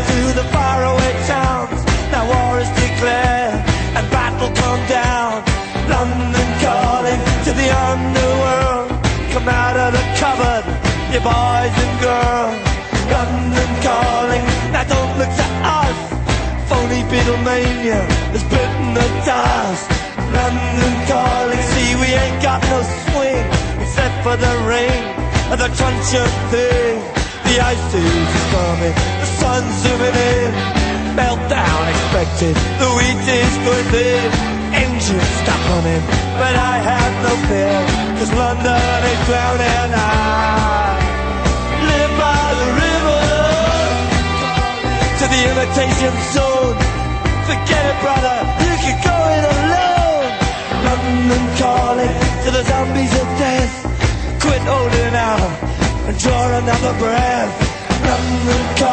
to the faraway towns. Now war is declared and battle come down. London calling to the underworld. Come out of the cupboard, you boys and girls. London calling, now don't look to us. Phony Beatlemania is bitten the dust. London calling, see we ain't got no swing except for the rain and the crunch of things. The ice is coming sun's zooming in. Meltdown expected, the wheat is going thin. Engines stop running, but I have no fear, cause London is drowning. I live by the river to the imitation zone. Forget it, brother, you can go it alone. London calling to the zombies of death. Quit holding out and draw another breath. London calling,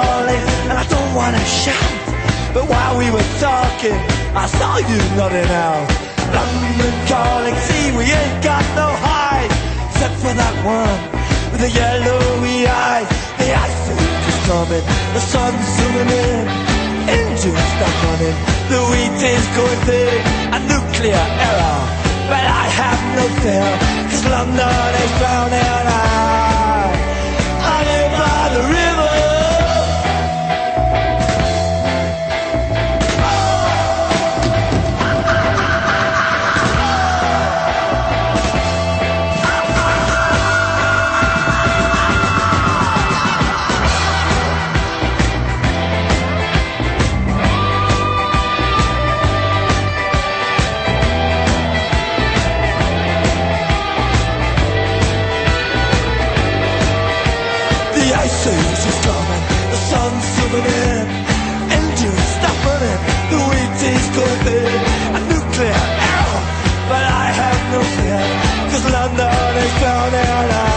But while we were talking, I saw you nodding out. London calling, see we ain't got no hide, except for that one with the yellowy eyes. The ice is coming, the sun's zooming in, engines stop running, the wheat is going thick, a nuclear error. But I have no fear, cause London is The ice age is coming, the sun's zooming in, engines stop running, the wheat is going thin, a nuclear error, but I have no fear, cause London is drowning.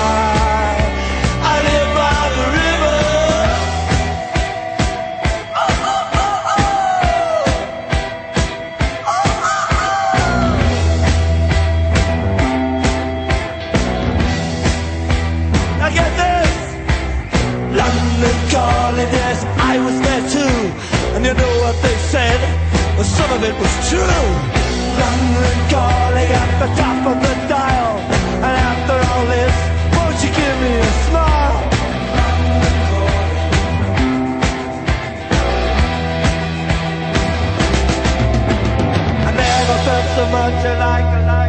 Yes, I was there too. And you know what they said? Well, some of it was true. London calling at the top of the dial. And after all this, won't you give me a smile? I never felt so much like